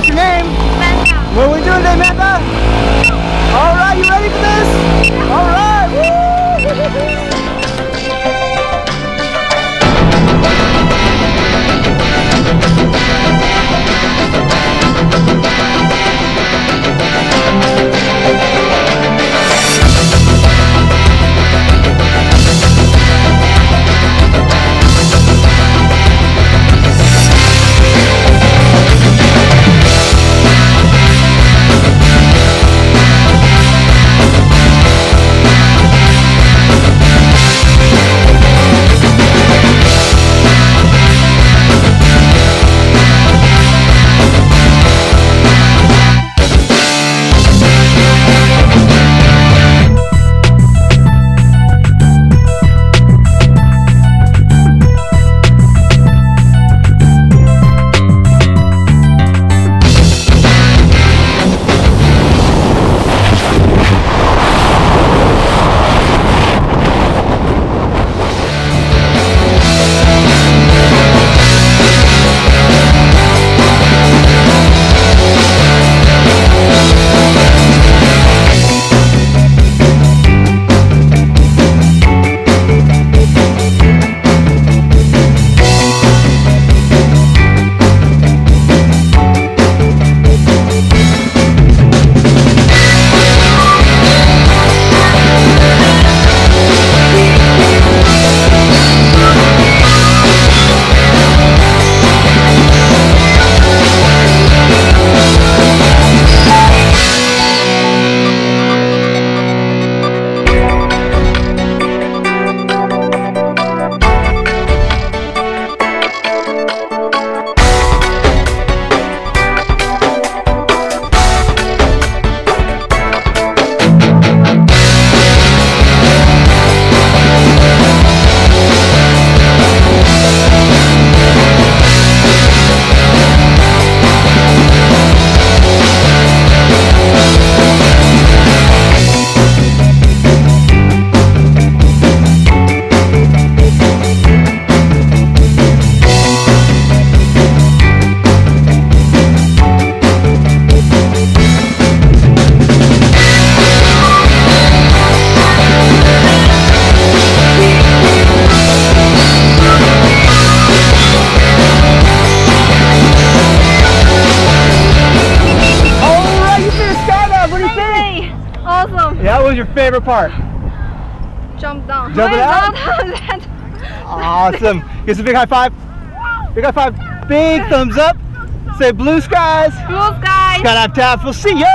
What's your name? Amanda. What are we doing today, Amanda? Alright, you ready for this? Alright. Yeah, what was your favorite part? Jump down. Jump it out? Awesome. Give us a big high five. Big high five. Big thumbs up. Say blue skies. Blue sky. Skydive Taft. We'll see ya.